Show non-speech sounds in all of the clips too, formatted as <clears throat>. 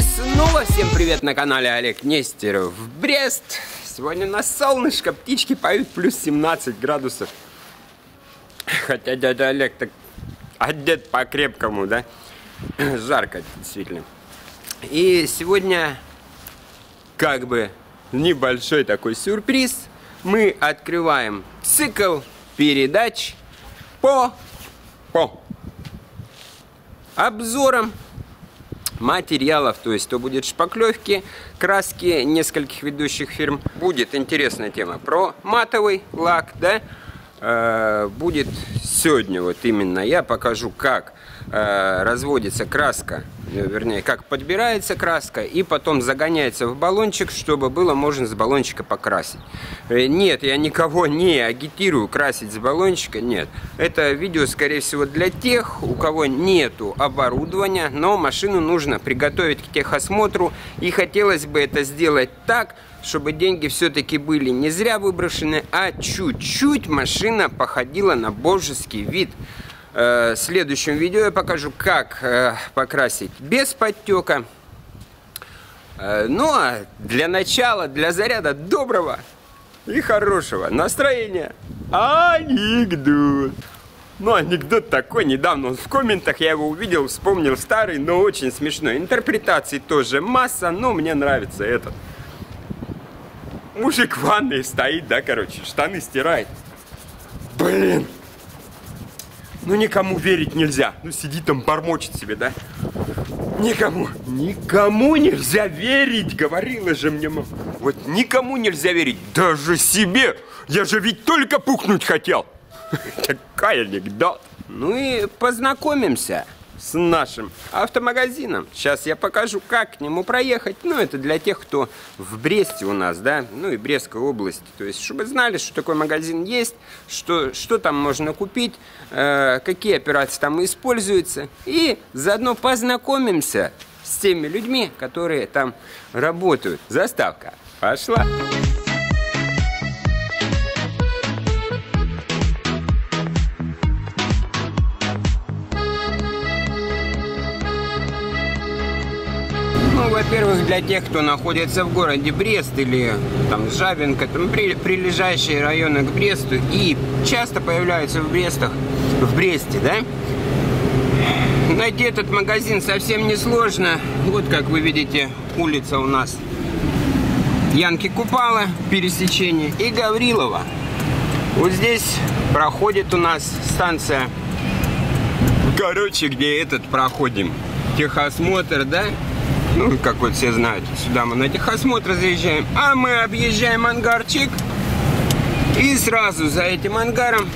Снова всем привет на канале Олег Нестеров. Брест. Сегодня на солнышко, птички поют плюс 17 градусов. Хотя дядя Олег так одет по-крепкому, да? Жарко, действительно. И сегодня как бы небольшой такой сюрприз. Мы открываем цикл передач по, по обзорам материалов, то есть то будет шпаклевки, краски нескольких ведущих фирм. Будет интересная тема про матовый лак, да, будет сегодня вот именно я покажу, как э, разводится краска, э, вернее, как подбирается краска и потом загоняется в баллончик, чтобы было можно с баллончика покрасить. Э, нет, я никого не агитирую красить с баллончика, нет. Это видео, скорее всего, для тех, у кого нету оборудования, но машину нужно приготовить к техосмотру, и хотелось бы это сделать так, чтобы деньги все-таки были не зря выброшены, а чуть-чуть машина походила на божеский вид. Э, в следующем видео я покажу, как э, покрасить без подтека. Э, ну а для начала, для заряда доброго и хорошего настроения анекдот. Ну, анекдот такой, недавно он в комментах, я его увидел, вспомнил старый, но очень смешной. Интерпретаций тоже масса, но мне нравится этот. Мужик в ванной стоит, да, короче, штаны стирает. Блин. Ну, никому верить нельзя. Ну, сидит там, бормочет себе, да? Никому, никому нельзя верить, говорила же мне мама. Вот никому нельзя верить, даже себе. Я же ведь только пухнуть хотел. <laughs> Такая анекдот. Ну и познакомимся с нашим автомагазином. Сейчас я покажу, как к нему проехать. Ну, это для тех, кто в Бресте у нас, да, ну и Брестской области. То есть, чтобы знали, что такой магазин есть, что, что там можно купить, э, какие операции там используются. И заодно познакомимся с теми людьми, которые там работают. Заставка пошла. Ну, для тех, кто находится в городе Брест или там Жабинка, там при, прилежащие районы к Бресту и часто появляются в Брестах, в Бресте, да? Найти этот магазин совсем несложно. Вот, как вы видите, улица у нас Янки Купала, пересечение, и Гаврилова. Вот здесь проходит у нас станция, короче, где этот проходим, техосмотр, да? Ну, как вот все знают, сюда мы на техосмотр заезжаем, а мы объезжаем ангарчик, и сразу за этим ангаром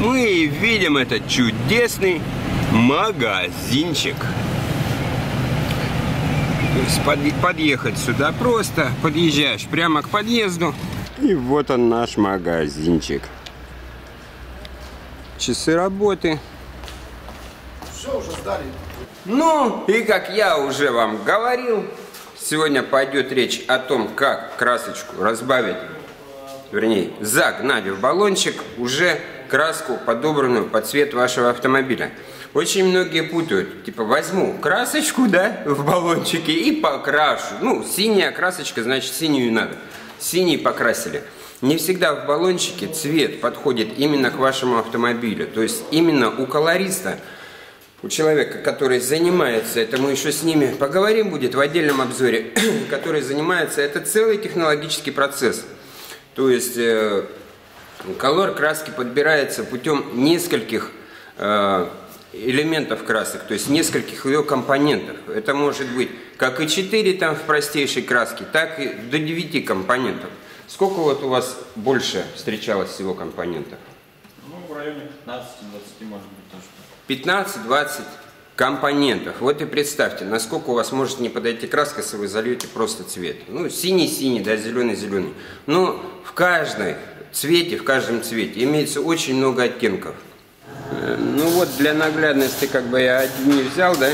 мы видим этот чудесный магазинчик. То есть под, подъехать сюда просто, подъезжаешь прямо к подъезду, и вот он наш магазинчик. Часы работы. Все, уже сдали. Ну, и как я уже вам говорил, сегодня пойдет речь о том, как красочку разбавить, вернее, загнать в баллончик уже краску, подобранную под цвет вашего автомобиля. Очень многие путают, типа возьму красочку, да, в баллончике и покрашу. Ну, синяя красочка, значит синюю надо. Синий покрасили. Не всегда в баллончике цвет подходит именно к вашему автомобилю. То есть именно у колориста у человека, который занимается, это мы еще с ними поговорим будет в отдельном обзоре, <clears throat> который занимается, это целый технологический процесс. То есть э, колор краски подбирается путем нескольких э, элементов красок, то есть нескольких ее компонентов. Это может быть как и 4 там в простейшей краске, так и до 9 компонентов. Сколько вот у вас больше встречалось всего компонентов? Ну, в районе 15-20, может быть, тоже. 15-20 компонентов. Вот и представьте, насколько у вас может не подойти краска, если вы зальете просто цвет. Ну, синий-синий, да, зеленый-зеленый. Но в каждой цвете, в каждом цвете имеется очень много оттенков. Э, Ну вот для наглядности как бы я один взял, да?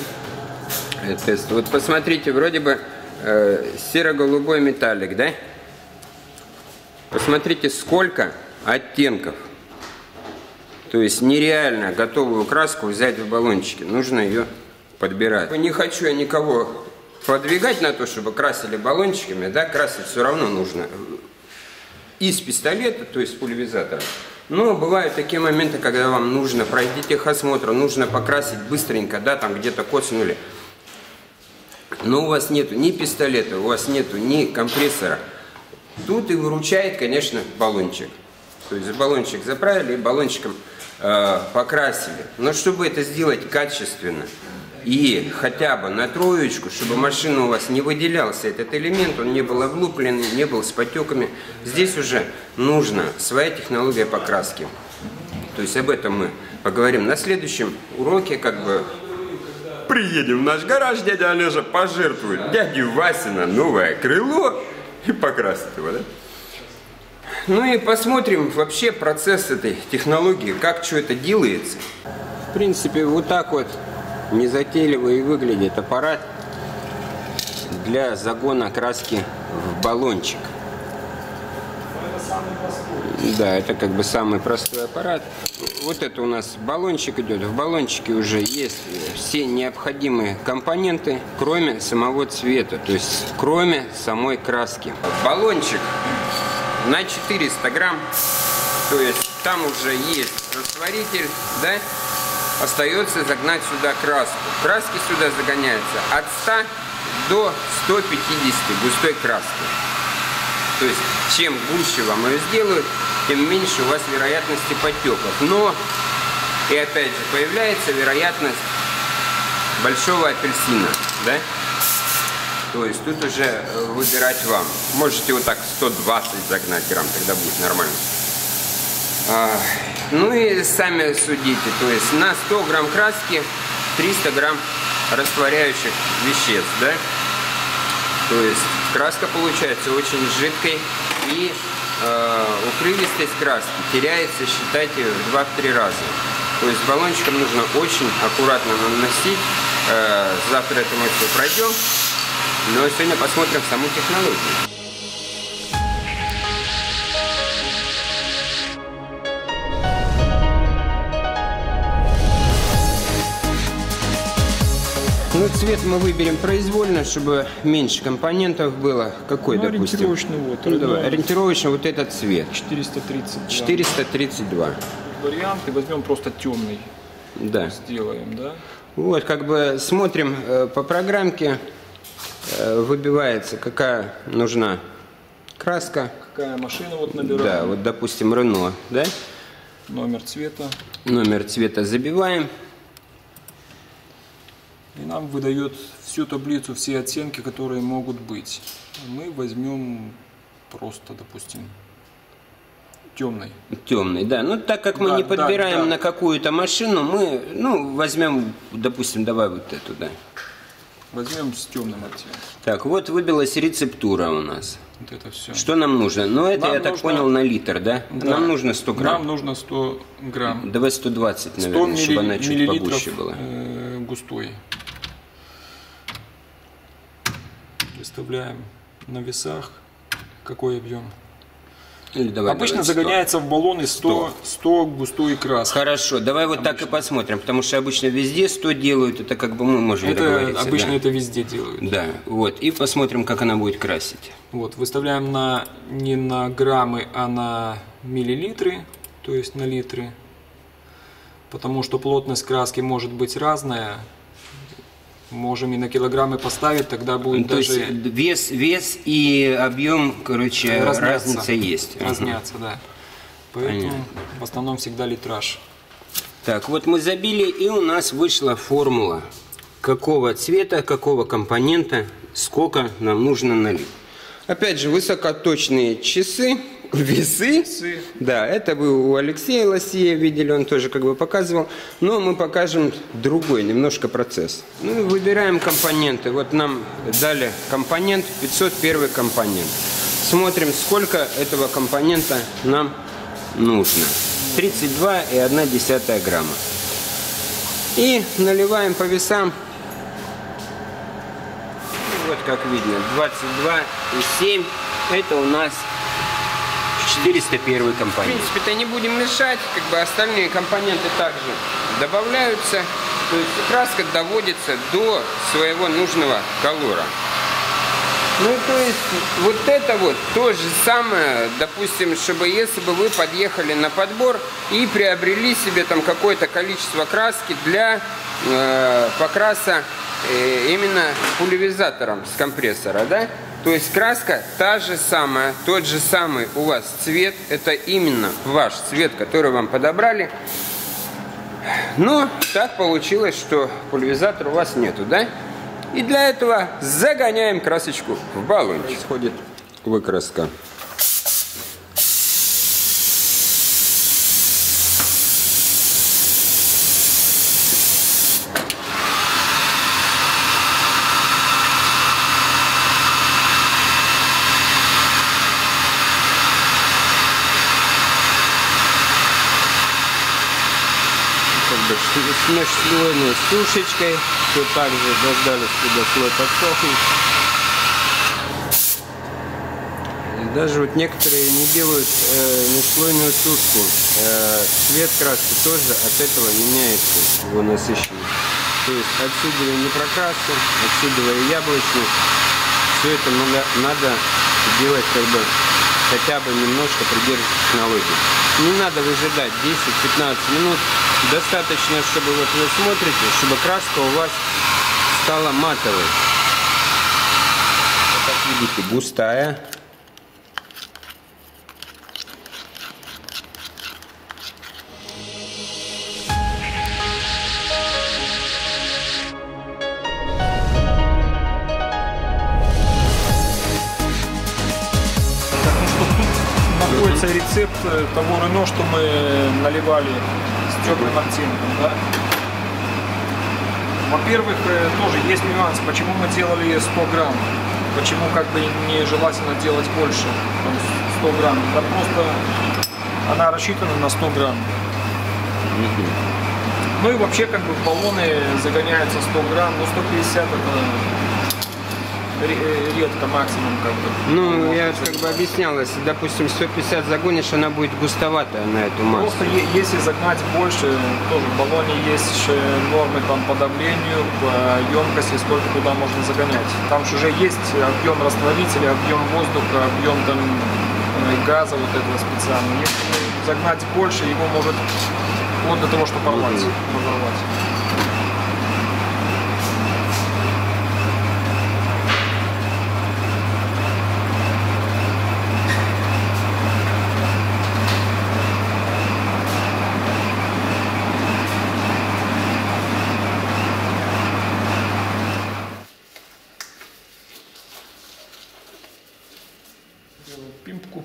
э, тест. Вот посмотрите, вроде бы э, серо-голубой металлик, да? Посмотрите, сколько оттенков. То есть нереально готовую краску взять в баллончике. Нужно ее подбирать. Не хочу я никого подвигать на то, чтобы красили баллончиками. Да, красить все равно нужно из пистолета, то есть пульверизатора. Но бывают такие моменты, когда вам нужно пройти техосмотр, нужно покрасить быстренько, да, там где-то коснули. Но у вас нету ни пистолета, у вас нету ни компрессора. Тут и выручает, конечно, баллончик. То есть баллончик заправили и баллончиком э, покрасили. Но чтобы это сделать качественно, и хотя бы на троечку, чтобы машина у вас не выделялся этот элемент, он не был облупленный, не был с потеками. Здесь уже нужна своя технология покраски. То есть об этом мы поговорим на следующем уроке, как бы приедем в наш гараж, дядя Олежа пожертвует дяде Васина новое крыло и покрасит его, да? Ну и посмотрим вообще процесс этой технологии, как что это делается. В принципе, вот так вот незатейливо и выглядит аппарат для загона краски в баллончик. Да, это как бы самый простой аппарат. Вот это у нас баллончик идет. В баллончике уже есть все необходимые компоненты, кроме самого цвета, то есть кроме самой краски. Баллончик на 400 грамм, то есть там уже есть растворитель, да, остается загнать сюда краску. Краски сюда загоняются от 100 до 150 густой краски. То есть, чем гуще вам ее сделают, тем меньше у вас вероятности потеков. Но, и опять же, появляется вероятность большого апельсина, да? То есть тут уже э, выбирать вам. Можете вот так 120 загнать грамм, тогда будет нормально. А, ну и сами судите, то есть на 100 грамм краски 300 грамм растворяющих веществ, да? То есть краска получается очень жидкой и э, укрывистость краски теряется, считайте, в 2-3 раза. То есть баллончиком нужно очень аккуратно наносить. Э, завтра это мы все пройдем. Но сегодня посмотрим саму технологию. Ну, цвет мы выберем произвольно, чтобы меньше компонентов было. Какой, Ну, допустим? ориентировочный вот, Ну, давай, ориентировочно вот этот цвет. 430 432. вариант. И возьмем просто темный. Да. Сделаем, да? Вот, как бы смотрим э, по программке, выбивается, какая нужна краска. Какая машина вот набираем. Да, вот, допустим, Рено, да? Номер цвета. Номер цвета забиваем. И нам выдает всю таблицу, все оттенки, которые могут быть. Мы возьмем просто, допустим, темный. Темный, да. Ну, так как мы Да, не да, подбираем да. на какую-то машину, мы, ну, возьмем, допустим, давай вот эту, да. Возьмем с темным оттенком. Так, вот выбилась рецептура у нас. Вот это все. Что нам нужно? Ну, это, Нам я так нужно- понял, на литр, да? Да. Нам нужно 100 грамм. Нам нужно 100 грамм. Давай 120, 100 наверное, чтобы милли- она чуть погуще была. э, густой. Выставляем на весах. Какой объем? Или давай, Обычно давай 100. загоняется в баллоны 100, 100 густой краски. Хорошо, давай вот так и посмотрим, потому что обычно везде 100 делают, это как бы мы можем Это обычно да. это везде делают. Да, вот, и посмотрим, как она будет красить. Вот, выставляем на не на граммы, а на миллилитры, то есть на литры. Потому что плотность краски может быть разная. Можем и на килограммы поставить, тогда будет Ну, То даже есть вес, вес и объем, короче, разняться. разница есть. Ага. Разняться, да. Поэтому Понятно. в основном всегда литраж. Так, вот мы забили, и у нас вышла формула, какого цвета, какого компонента, сколько нам нужно налить. Опять же, высокоточные часы, весы. Весы. Да, это вы у Алексея Лосея видели, он тоже как бы показывал. Но мы покажем другой немножко процесс. Ну, выбираем компоненты. Вот нам дали компонент, 501 компонент. Смотрим, сколько этого компонента нам нужно. 32,1 грамма. И наливаем по весам Вот как видно, 22,7. Это у нас 401 компонент. В принципе-то не будем мешать, как бы остальные компоненты также добавляются. То есть краска доводится до своего нужного колора. Ну, то есть, вот это вот то же самое, допустим, чтобы если бы вы подъехали на подбор и приобрели себе там какое-то количество краски для э, покраса э, именно пульверизатором с компрессора, да? То есть краска та же самая, тот же самый у вас цвет, это именно ваш цвет, который вам подобрали. Но так получилось, что пульверизатора у вас нету, да? И для этого загоняем красочку в баллончик. Происходит выкраска. Смешной сушечкой. Все так же дождались, когда слой подсохнет. Даже вот некоторые не делают э, неслойную сушку. Э, цвет краски тоже от этого меняется, его насыщенность. То есть отсюда не прокраска, отсюда и яблочный. Все это надо, надо делать как бы хотя бы немножко придерживаться технологии. Не надо выжидать 10-15 минут. Достаточно, чтобы вот вы смотрите, чтобы краска у вас стала матовой. Вот как видите, густая. находится рецепт э, того Рено, что мы наливали с теплым оттенком. Да? Во-первых, э, тоже есть нюанс, почему мы делали 100 грамм. Почему как бы нежелательно делать больше, там, 100 грамм. Да просто она рассчитана на 100 грамм. Ну и вообще как бы баллоны загоняется 100 грамм, но 150 это редко максимум как бы. Ну, я как бы объяснял, если, допустим, 150 загонишь, она будет густоватая на эту массу. Просто если загнать больше, тоже в баллоне есть же нормы там по давлению, по емкости, сколько туда можно загонять. Там же уже есть объем растворителя, объем воздуха, объем там э, газа вот этого специального. Если загнать больше, его может вплоть до того, что порвать, разорвать. Делаем пимпку.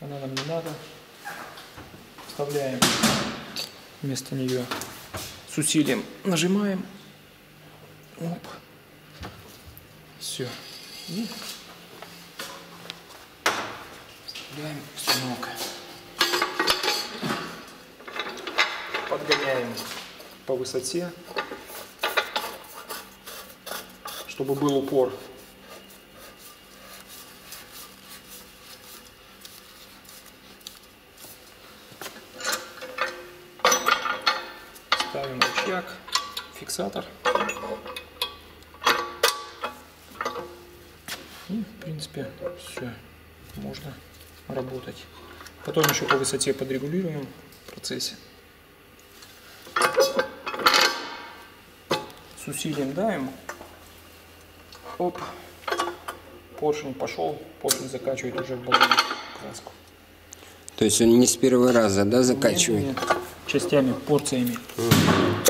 Она нам не надо. Вставляем вместо нее с усилием. Нажимаем. Оп. Все. И вставляем станок. Подгоняем по высоте, чтобы был упор. Фиксатор. И, в принципе, все, можно работать. Потом еще по высоте подрегулируем в процессе. С усилием давим. Оп. Поршень пошел, поршень закачивает уже в баллон краску. То есть он не с первого раза, да, закачивает? Нет, нет, частями, порциями. Примерно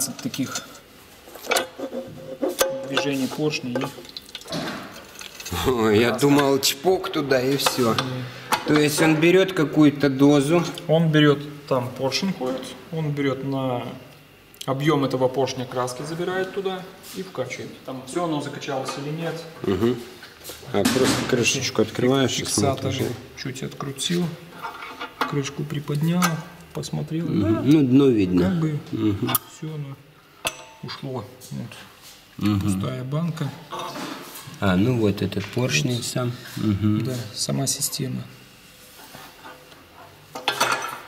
13 таких движений поршней. и Ой, я думал, чпок туда и все. То есть он берет какую-то дозу. Он берет, там поршень ходит, он берет на объем этого поршня краски, забирает туда и вкачивает. Там все оно закачалось или нет. А просто крышечку открываешь и Фиксатор смотришь. чуть открутил крышку приподнял, посмотрел. Да, Ну, дно видно. как бы все оно ушло. Вот. Пустая банка. А, ну вот этот поршень сам. Мгм. Да, сама система.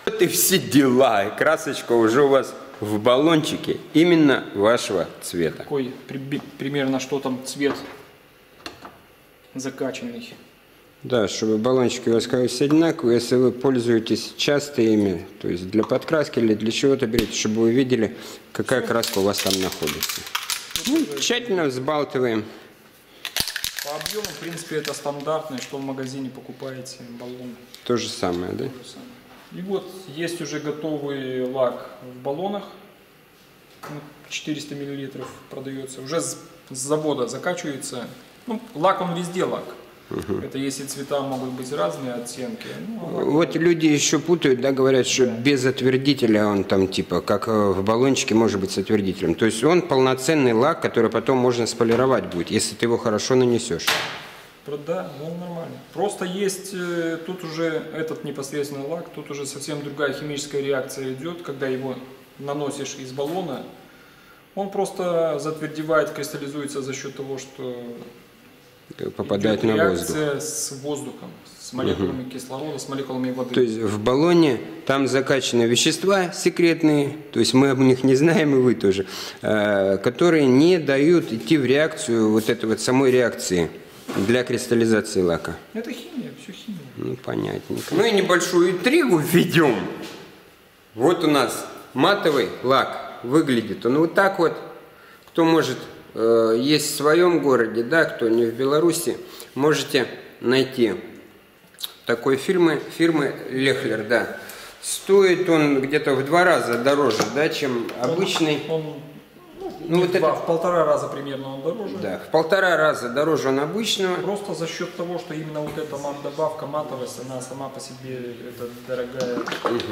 Вот и все дела. И красочка уже у вас в баллончике именно вашего цвета. Такой при- примерно что там цвет закачанный. Да, чтобы баллончики у вас все одинаковые, если вы пользуетесь часто ими, то есть для подкраски или для чего-то берете, чтобы вы видели, какая краска у вас там находится. Ну, тщательно взбалтываем. По объему, в принципе, это стандартное, что в магазине покупаете баллон. То же самое, да? то же самое. И вот есть уже готовый лак в баллонах. Ну, 400 миллилитров продается. Уже с завода закачивается. Ну, лак он везде лак. Это если цвета могут быть разные оттенки. Ну, а Вот люди еще путают, да, говорят, что без отвердителя он там типа, как э, в баллончике может быть с отвердителем. То есть он полноценный лак, который потом можно сполировать будет, если ты его хорошо нанесешь. Да, ну нормально. Просто есть э, тут уже этот непосредственный лак, тут уже совсем другая химическая реакция идет, когда его наносишь из баллона. Он просто затвердевает, кристаллизуется за счет того, что Попадает идет на воздух. с воздухом, с молекулами кислорода, с молекулами воды. То есть в баллоне там закачаны вещества секретные, то есть мы об них не знаем, и вы тоже, э, которые не дают идти в реакцию вот этой вот самой реакции для кристаллизации лака. Это химия, все химия. Ну, понятненько. Ну и небольшую интригу введем. Вот у нас матовый лак выглядит. Он вот так вот. Кто может, э, есть в своем городе, да, кто не в Беларуси, можете найти такой фирмы, фирмы Лехлер, да. Стоит он где-то в два раза дороже, да, чем обычный. Он, Ну, вот это, в полтора раза примерно он дороже. да, в полтора раза дороже он обычного. Просто за счет того, что именно вот эта мат- добавка матовость, она сама по себе это дорогая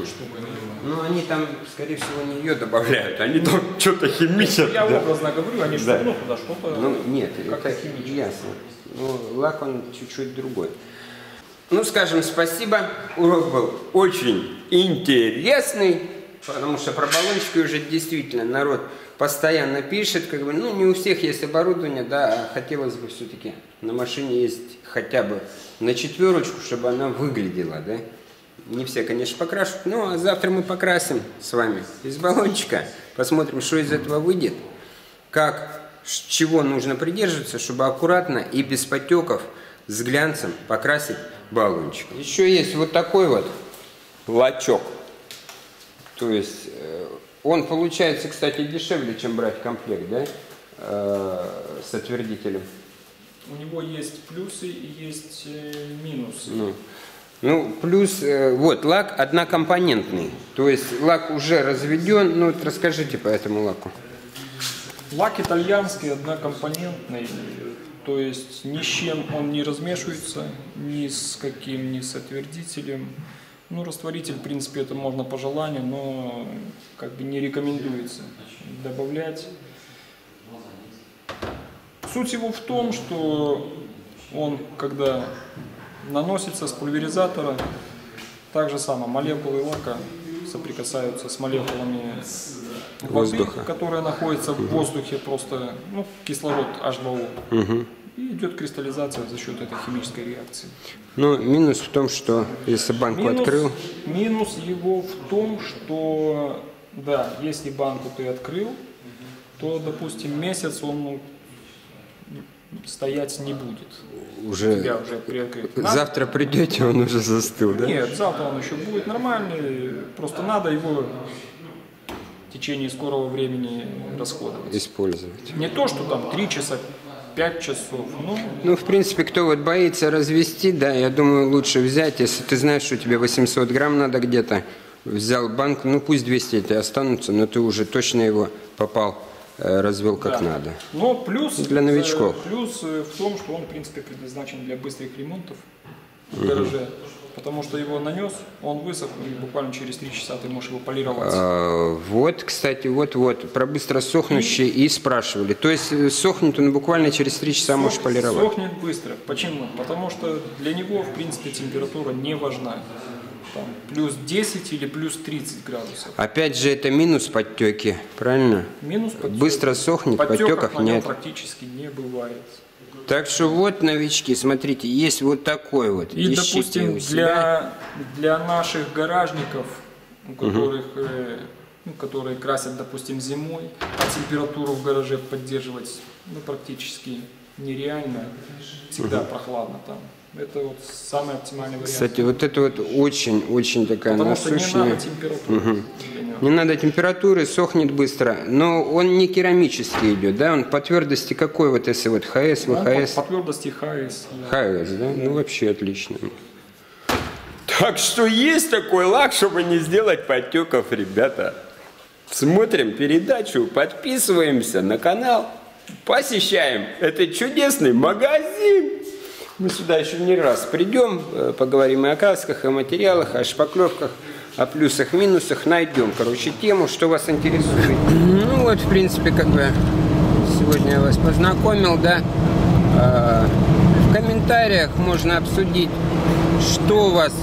штука. Ну, они там, скорее всего, не ее добавляют, они там <laughs> что-то химичат. Я да. образно говорю, они Да. что ну туда что-то. Ну, нет, это химическое. ясно. Ну, лак он чуть-чуть другой. Ну, скажем спасибо. Урок был очень интересный, потому что про баллончики уже действительно народ постоянно пишет, как бы, ну, не у всех есть оборудование, да, а хотелось бы все-таки на машине есть хотя бы на четверочку, чтобы она выглядела, да. Не все, конечно, покрашивают, а завтра мы покрасим с вами из баллончика, посмотрим, что из этого выйдет как, чего нужно придерживаться, чтобы аккуратно и без потеков с глянцем покрасить баллончик. Еще есть вот такой вот лачок. То есть э, он получается, кстати, дешевле, чем брать комплект, да, э, с отвердителем. У него есть плюсы и есть э, минусы. Ну, ну, плюс, э, вот, лак однокомпонентный. То есть лак уже разведен. Ну, вот расскажите по этому лаку. Лак итальянский, однокомпонентный, то есть ни с чем он не размешивается, ни с каким, ни с отвердителем. Ну, растворитель, в принципе, это можно по желанию, но как бы не рекомендуется добавлять. Суть его в том, что он, когда наносится с пульверизатора, так же само молекулы лака соприкасаются с молекулами воды, Воздуха. которая находится в воздухе, просто ну, кислород H2O. И идет кристаллизация за счет этой химической реакции. Ну, минус в том, что если банку открыл, минус его в том, что да, если банку ты открыл, то, допустим, месяц он ну, стоять не будет. Уже тебя уже приоткрыт. Надо- <laughs> завтра придете, он уже застыл, да? Нет, завтра он еще будет нормальный. Просто надо его в течение скорого времени расходовать. Использовать. Не то, что там 3 часа, 5 часов. Ну, Ну, в принципе, кто вот боится развести, да, я думаю, лучше взять, если ты знаешь, что тебе 800 грамм надо где-то, взял банку, ну пусть 200 эти останутся, но ты уже точно его попал, э, развел как да. надо. Но плюс, Для новичков. плюс э, в том, что он, в принципе, предназначен для быстрых ремонтов в гараже. Потому что его нанес, он высох, и буквально через 3 часа ты можешь его полировать. А, Вот, кстати, вот-вот, про быстро сохнущий и спрашивали. То есть э, сохнет он буквально через 3 часа можешь Сох- полировать. Сохнет быстро. Почему? Потому что для него, в принципе, температура не важна. там, плюс 10 или плюс 30 градусов. Опять же, это минус подтеки, правильно? Минус подтек. Быстро сохнет, Подтеков подтеков нет. практически не бывает. Так что вот, новички, смотрите, есть вот такой вот. И, Ищите допустим, себя. для, для наших гаражников, у которых, э, ну, которые красят, допустим, зимой, а температуру в гараже поддерживать ну, практически нереально, всегда прохладно там. Это вот самый оптимальный вариант. Кстати, вот это вот очень-очень такая Потому что не насущная. надо температуры. него. Не надо температуры, сохнет быстро. Но он не керамический идет, да? Он по твердости какой вот если вот ХС, по, ВХС? по твердости ХС. да. ХС, да? Ну вообще отлично. Так что есть такой лак, чтобы не сделать подтеков, ребята. Смотрим передачу, подписываемся на канал, посещаем этот чудесный магазин. Мы сюда еще не раз придем, э, поговорим и о красках, и о материалах, о шпаклевках, о плюсах, минусах, найдем, короче, тему, что вас интересует. Ну вот, в принципе, как бы сегодня я вас познакомил, да. А, В комментариях можно обсудить, что вас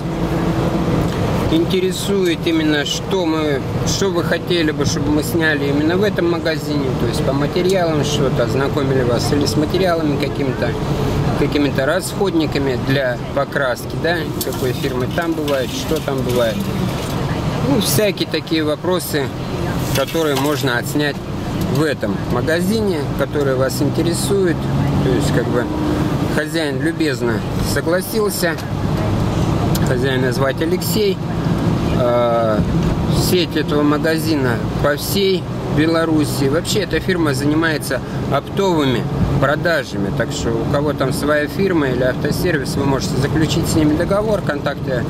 интересует именно, что мы, что вы хотели бы, чтобы мы сняли именно в этом магазине, то есть по материалам что-то, ознакомили вас или с материалами какими-то, какими-то расходниками для покраски, да, какой фирмы там бывает, что там бывает. Ну, всякие такие вопросы, которые можно отснять в этом магазине, которые вас интересуют. То есть, как бы, хозяин любезно согласился. Хозяина звать Алексей. Э, Сеть этого магазина по всей Беларуси. Вообще, эта фирма занимается оптовыми продажами. Так что у кого там своя фирма или автосервис, вы можете заключить с ними договор. Контакты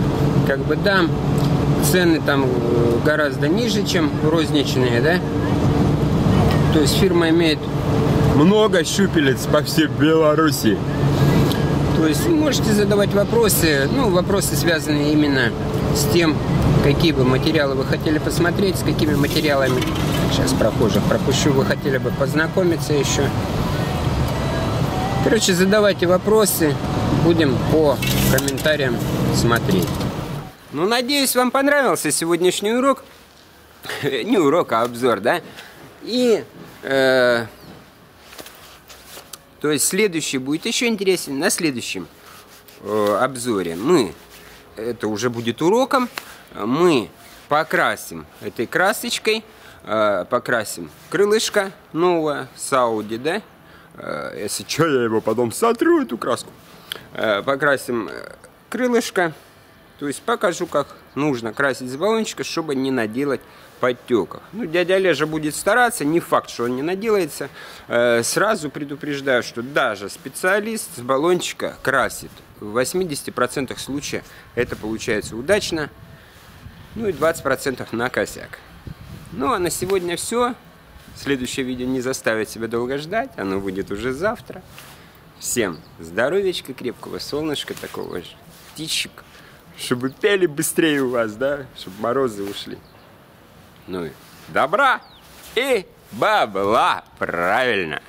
как бы дам. Цены там э, гораздо ниже, чем розничные, да? То есть фирма имеет много щупелец по всей Беларуси. То есть можете задавать вопросы, ну, вопросы связанные именно с тем, какие бы материалы вы хотели посмотреть, с какими материалами, сейчас прохожих пропущу, вы хотели бы познакомиться еще. Короче, задавайте вопросы, будем по комментариям смотреть. Ну, надеюсь, вам понравился сегодняшний урок. <laughs> Не урок, а обзор, да? И э, то есть следующий будет еще интереснее. На следующем э, обзоре мы, это уже будет уроком, мы покрасим этой красочкой, э, покрасим крылышко новое с Audi, да? Э, если что, я его потом сотру, эту краску. Э, покрасим крылышко, то есть покажу, как нужно красить с баллончика, чтобы не наделать подтеков. Ну, дядя Олежа будет стараться, не факт, что он не наделается. Сразу предупреждаю, что даже специалист с баллончика красит. В 80% случаев это получается удачно. Ну и 20% на косяк. Ну а на сегодня все. Следующее видео не заставит себя долго ждать. Оно выйдет уже завтра. Всем здоровечка, крепкого солнышка, такого же птичек. Чтобы пели быстрее у вас, да? Чтобы морозы ушли. Ну и добра и бабла, правильно.